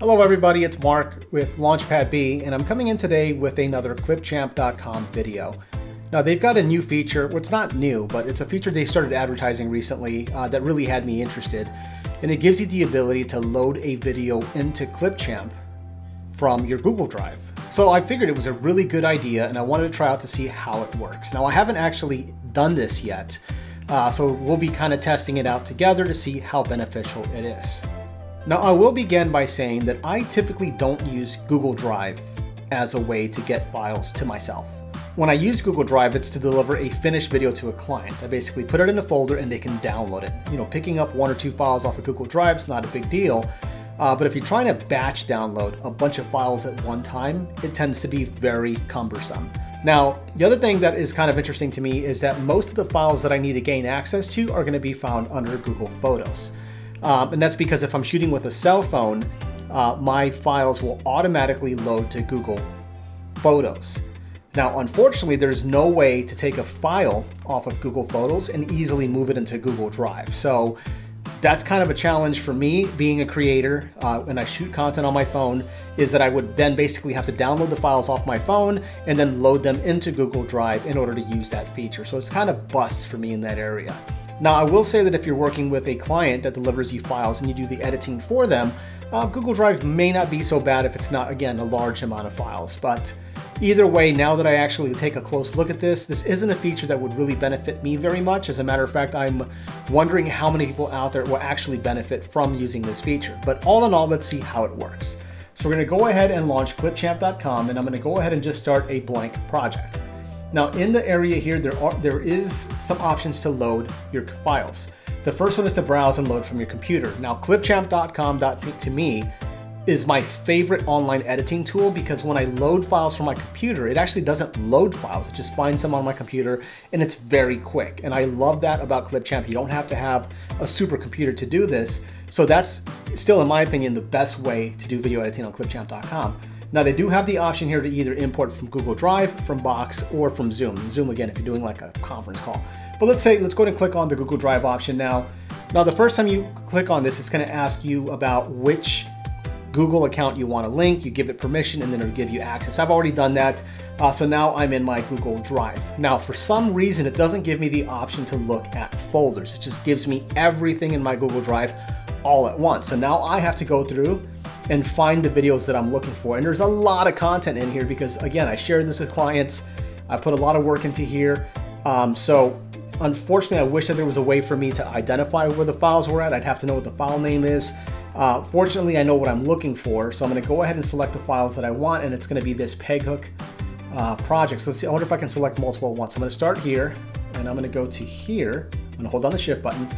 Hello everybody, it's Mark with Launchpad B, and I'm coming in today with another clipchamp.com video. Now they've got a new feature, well it's not new, but it's a feature they started advertising recently uh, that really had me interested, and it gives you the ability to load a video into Clipchamp from your Google Drive. So I figured it was a really good idea and I wanted to try out to see how it works. Now I haven't actually done this yet, uh, so we'll be kind of testing it out together to see how beneficial it is. Now I will begin by saying that I typically don't use Google Drive as a way to get files to myself. When I use Google Drive, it's to deliver a finished video to a client. I basically put it in a folder and they can download it. You know, picking up one or two files off of Google Drive is not a big deal, uh, but if you're trying to batch download a bunch of files at one time, it tends to be very cumbersome. Now, the other thing that is kind of interesting to me is that most of the files that I need to gain access to are going to be found under Google Photos. Um, and that's because if I'm shooting with a cell phone, uh, my files will automatically load to Google Photos. Now, unfortunately, there's no way to take a file off of Google Photos and easily move it into Google Drive. So that's kind of a challenge for me being a creator uh, when I shoot content on my phone is that I would then basically have to download the files off my phone and then load them into Google Drive in order to use that feature. So it's kind of bust for me in that area. Now, I will say that if you're working with a client that delivers you files and you do the editing for them, uh, Google Drive may not be so bad if it's not, again, a large amount of files. But either way, now that I actually take a close look at this, this isn't a feature that would really benefit me very much. As a matter of fact, I'm wondering how many people out there will actually benefit from using this feature. But all in all, let's see how it works. So we're going to go ahead and launch clipchamp.com and I'm going to go ahead and just start a blank project. Now in the area here, there are there is some options to load your files. The first one is to browse and load from your computer. Now clipchamp.com to me is my favorite online editing tool because when I load files from my computer, it actually doesn't load files. It just finds them on my computer and it's very quick. And I love that about Clipchamp. You don't have to have a supercomputer to do this. So that's still, in my opinion, the best way to do video editing on clipchamp.com. Now they do have the option here to either import from Google Drive, from Box, or from Zoom. Zoom again if you're doing like a conference call. But let's say, let's go ahead and click on the Google Drive option now. Now the first time you click on this, it's gonna ask you about which Google account you wanna link, you give it permission, and then it'll give you access. I've already done that. Uh, so now I'm in my Google Drive. Now, for some reason, it doesn't give me the option to look at folders. It just gives me everything in my Google Drive all at once. So now I have to go through and find the videos that I'm looking for. And there's a lot of content in here because again, I shared this with clients. I put a lot of work into here. Um, so unfortunately, I wish that there was a way for me to identify where the files were at. I'd have to know what the file name is. Uh, fortunately, I know what I'm looking for. So I'm gonna go ahead and select the files that I want and it's gonna be this Peghook uh, project. So let's see, I wonder if I can select multiple at once. I'm gonna start here and I'm gonna go to here. I'm gonna hold down the shift button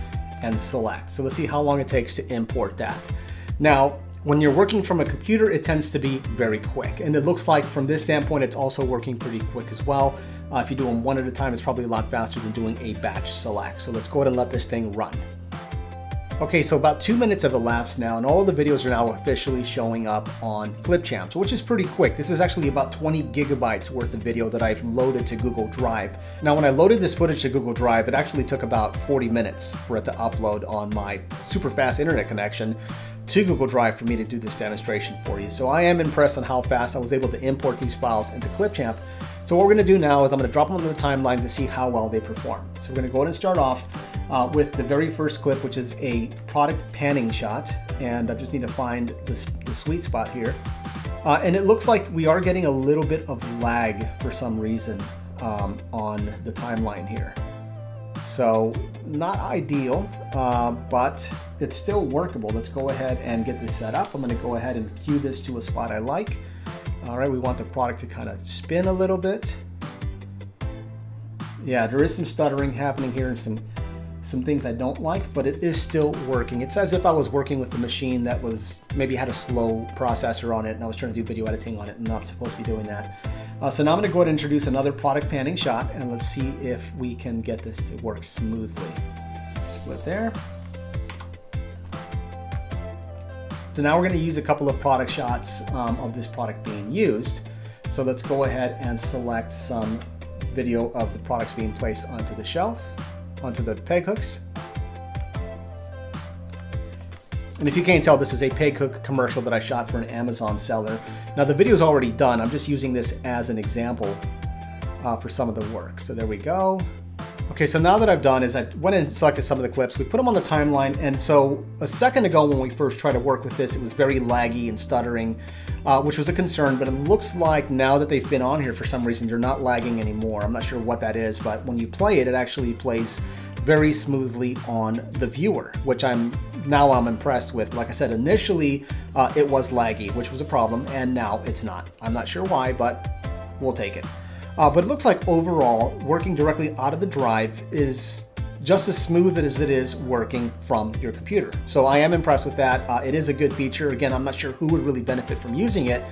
and select. So let's see how long it takes to import that. Now, when you're working from a computer, it tends to be very quick. And it looks like from this standpoint, it's also working pretty quick as well. Uh, if you do them one at a time, it's probably a lot faster than doing a batch select. So let's go ahead and let this thing run. Okay, so about two minutes have elapsed now, and all of the videos are now officially showing up on Clipchamp, which is pretty quick. This is actually about 20 gigabytes worth of video that I've loaded to Google Drive. Now, when I loaded this footage to Google Drive, it actually took about 40 minutes for it to upload on my super fast internet connection to Google Drive for me to do this demonstration for you. So I am impressed on how fast I was able to import these files into Clipchamp. So what we're gonna do now is I'm gonna drop them on the timeline to see how well they perform. So we're gonna go ahead and start off uh, with the very first clip, which is a product panning shot. And I just need to find this, the sweet spot here. Uh, and it looks like we are getting a little bit of lag for some reason um, on the timeline here. So not ideal, uh, but it's still workable. Let's go ahead and get this set up. I'm gonna go ahead and cue this to a spot I like. All right, we want the product to kind of spin a little bit. Yeah, there is some stuttering happening here and some some things I don't like, but it is still working. It's as if I was working with a machine that was maybe had a slow processor on it and I was trying to do video editing on it and not supposed to be doing that. Uh, so now I'm gonna go ahead and introduce another product panning shot and let's see if we can get this to work smoothly. Split there. So now we're gonna use a couple of product shots um, of this product being used. So let's go ahead and select some video of the products being placed onto the shelf onto the peg hooks. And if you can't tell, this is a Peghook commercial that I shot for an Amazon seller. Now the video is already done. I'm just using this as an example uh, for some of the work. So there we go. Okay, so now that I've done is I went and selected some of the clips, we put them on the timeline, and so a second ago when we first tried to work with this, it was very laggy and stuttering, uh, which was a concern, but it looks like now that they've been on here for some reason, they're not lagging anymore. I'm not sure what that is, but when you play it, it actually plays very smoothly on the viewer, which I'm now I'm impressed with. Like I said, initially uh, it was laggy, which was a problem, and now it's not. I'm not sure why, but we'll take it. Uh, but it looks like overall, working directly out of the drive is just as smooth as it is working from your computer. So I am impressed with that. Uh, it is a good feature. Again, I'm not sure who would really benefit from using it,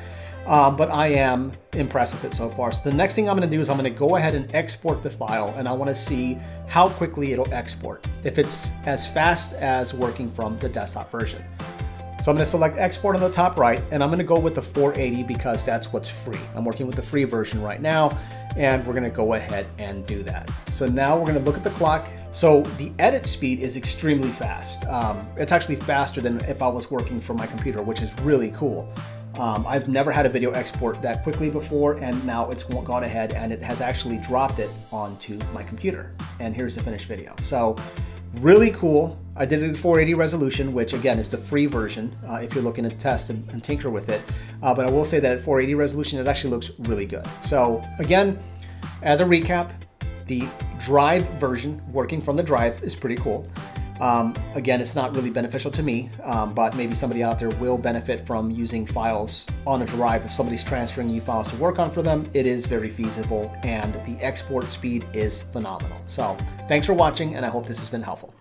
um, but I am impressed with it so far. So the next thing I'm gonna do is I'm gonna go ahead and export the file and I wanna see how quickly it'll export, if it's as fast as working from the desktop version. So I'm gonna select export on the top right and I'm gonna go with the 480 because that's what's free. I'm working with the free version right now and we're gonna go ahead and do that. So now we're gonna look at the clock. So the edit speed is extremely fast. Um, it's actually faster than if I was working from my computer, which is really cool. Um, I've never had a video export that quickly before and now it's gone ahead and it has actually dropped it onto my computer. And here's the finished video. So Really cool. I did it in 480 resolution, which again is the free version uh, if you're looking to test and, and tinker with it. Uh, but I will say that at 480 resolution, it actually looks really good. So again, as a recap, the drive version working from the drive is pretty cool. Um, again, it's not really beneficial to me, um, but maybe somebody out there will benefit from using files on a drive. If somebody's transferring you files to work on for them, it is very feasible and the export speed is phenomenal. So thanks for watching and I hope this has been helpful.